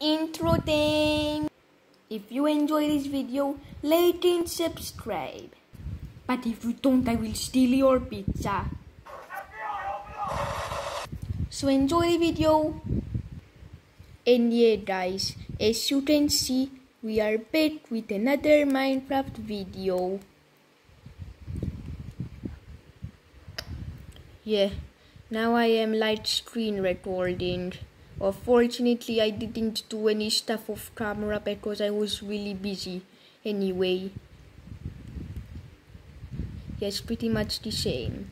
intro time. If you enjoy this video, like and subscribe. But if you don't, I will steal your pizza. So enjoy the video. And yeah guys, as you can see, we are back with another Minecraft video. Yeah, now I am light screen recording. Unfortunately, I didn't do any stuff off camera because I was really busy. Anyway, yes, pretty much the same.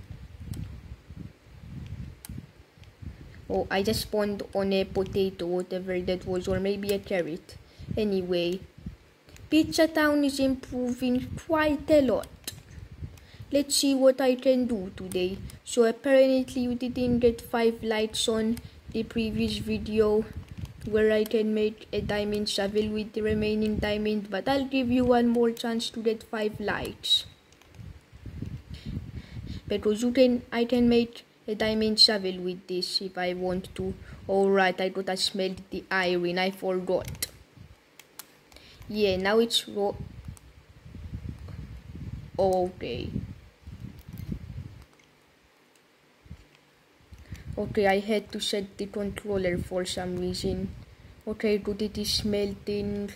Oh, I just spawned on a potato, whatever that was, or maybe a carrot. Anyway, Pizza Town is improving quite a lot. Let's see what I can do today. So apparently you didn't get 5 likes on the previous video where I can make a diamond shovel with the remaining diamond but I'll give you one more chance to get 5 likes. Because you can, I can make a diamond shovel with this if I want to. Alright, I got to smelt the iron, I forgot. Yeah, now it's raw. Okay. Okay, I had to set the controller for some reason. Okay, good, it is melting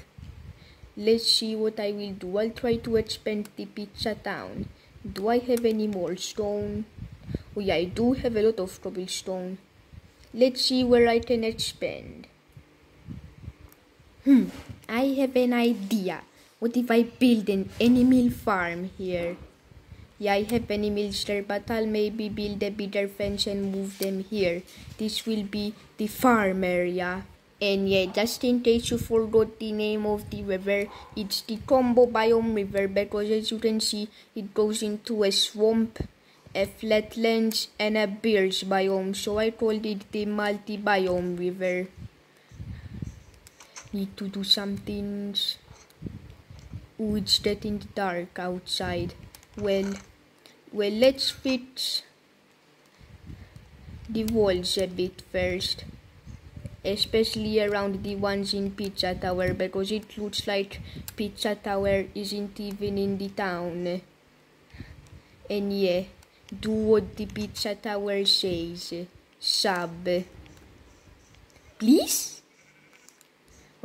Let's see what I will do. I'll try to expand the pizza town. Do I have any more stone? Oh yeah, I do have a lot of cobblestone. Let's see where I can expand. Hmm, I have an idea. What if I build an animal farm here? I have animals there, but I'll maybe build a bigger fence and move them here. This will be the farm area. And yeah, just in case you forgot the name of the river, it's the Combo Biome River because as you can see, it goes into a swamp, a flatlands, and a birch biome. So I called it the Multi-Biome River. Need to do some things. Ooh, it's getting dark outside. Well, let's fix the walls a bit first especially around the ones in Pizza Tower because it looks like Pizza Tower isn't even in the town. And yeah, do what the Pizza Tower says. Sub. Please?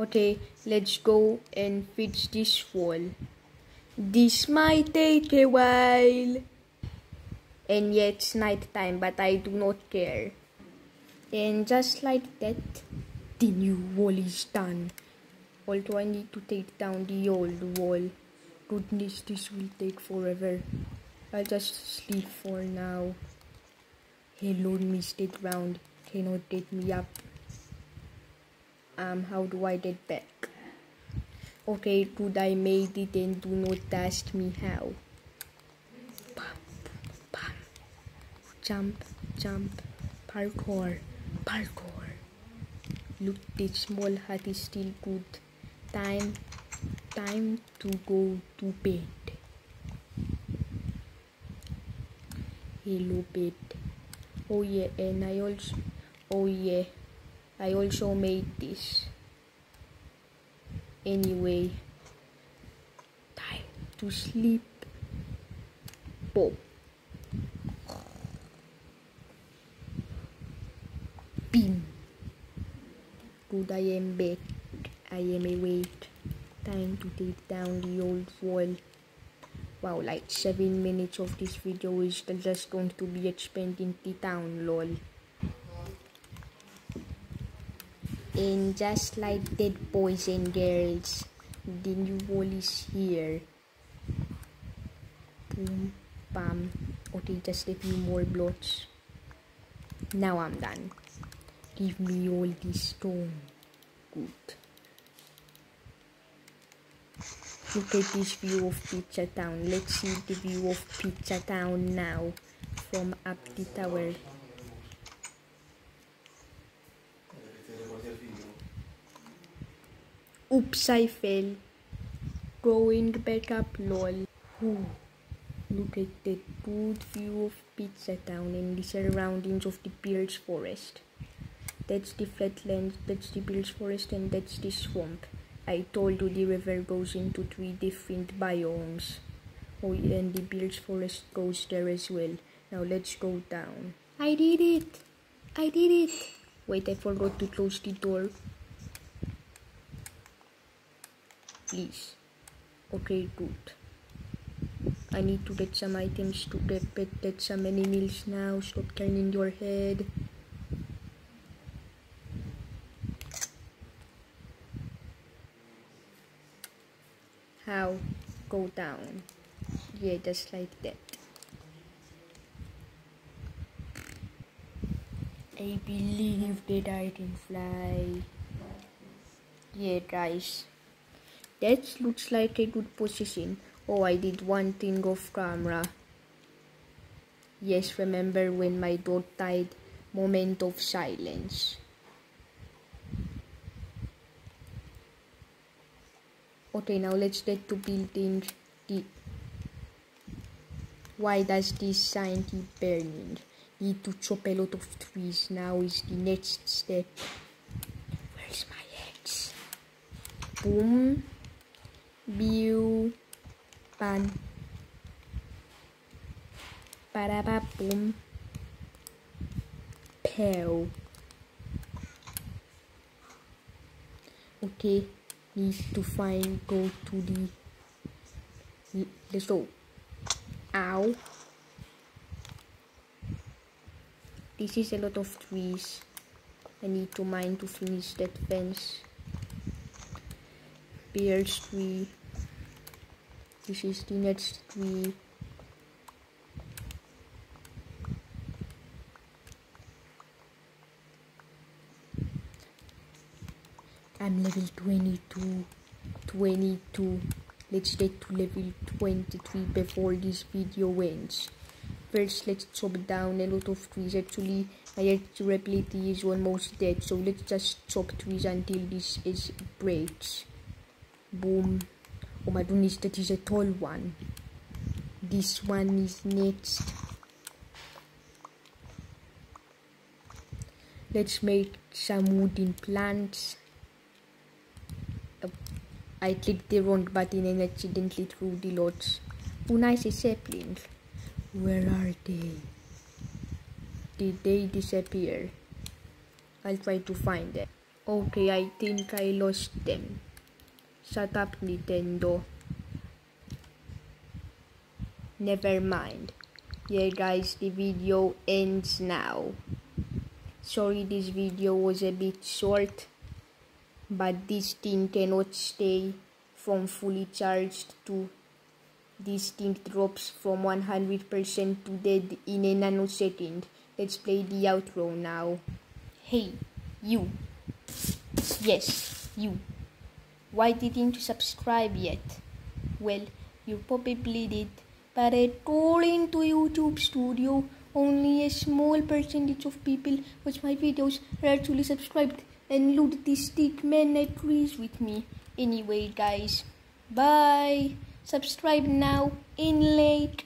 Okay, let's go and fix this wall. This might take a while. And yet it's night time, but I do not care. And just like that, the new wall is done. Although I need to take down the old wall. Goodness, this will take forever. I'll just sleep for now. Hello, Mr. Ground. Cannot get me up. Um, how do I get back? Okay, good, I made it and do not ask me how. Bam, bam. Jump, jump, parkour parkour. Look, this small hut is still good. Time, time to go to bed. Hello, bed. Oh yeah, and I also, oh yeah, I also made this. Anyway, time to sleep. Pop. I am back. I am awake. Time to take down the old wall. Wow, like 7 minutes of this video is just going to be expanding the town, lol. And just like that, boys and girls, the new wall is here. Boom, bam. Okay, just a few more blocks. Now I'm done. Give me all this stone. Good. Look at this view of Pizza Town. Let's see the view of Pizza Town now from up the tower. Oops, I fell. Going back up, lol. Ooh. Look at that good view of Pizza Town and the surroundings of the Birch Forest. That's the flatland, that's the Birch Forest, and that's the swamp. I told you the river goes into three different biomes. Oh, and the Birch Forest goes there as well. Now let's go down. I did it! I did it! Wait, I forgot to close the door. Please. Okay, good. I need to get some items to get, get, get some animals now. Stop turning your head. How? Go down. Yeah, just like that. I believe that I can fly. Yeah, guys. That looks like a good position. Oh, I did one thing off camera. Yes, remember when my dog died? Moment of silence. Okay, now let's get to building the... Why does this sign keep burning? Need to chop a lot of trees now is the next step. Where's my axe? Boom. Biu. Pan. Paraba boom. Pew. Okay need to find go to the let's go. Ow. This is a lot of trees. I need to mine to finish that fence. Birch tree. This is the next tree I'm level 22 22 let's get to level 23 before this video ends. First let's chop down a lot of trees. Actually my durability is almost dead so let's just chop trees until this is breaks. Boom. Oh my goodness that is a tall one. This one is next. Let's make some wooden planks I clicked the wrong button and accidentally threw the lots. Oh nice a sapling. Where are they? Did they disappear? I'll try to find them. Okay, I think I lost them. Shut up Nintendo. Never mind. Yeah guys, the video ends now. Sorry this video was a bit short but this thing cannot stay from fully charged to this thing drops from 100% to dead in a nanosecond. Let's play the outro now. Hey, you. Yes, you. Why didn't you subscribe yet? Well, you probably did, but according to YouTube Studio, only a small percentage of people watch my videos are actually subscribed and loot this stick man agrees with me. Anyway guys, bye. Subscribe now in late.